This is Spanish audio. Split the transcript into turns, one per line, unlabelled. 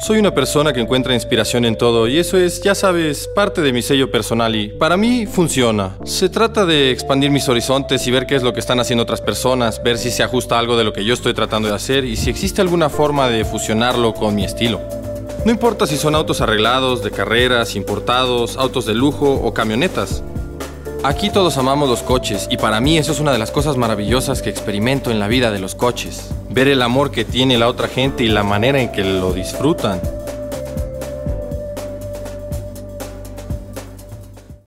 Soy una persona que encuentra inspiración en todo y eso es, ya sabes, parte de mi sello personal y para mí funciona. Se trata de expandir mis horizontes y ver qué es lo que están haciendo otras personas, ver si se ajusta algo de lo que yo estoy tratando de hacer y si existe alguna forma de fusionarlo con mi estilo. No importa si son autos arreglados, de carreras, importados, autos de lujo o camionetas. Aquí todos amamos los coches y para mí eso es una de las cosas maravillosas que experimento en la vida de los coches. Ver el amor que tiene la otra gente y la manera en que lo disfrutan.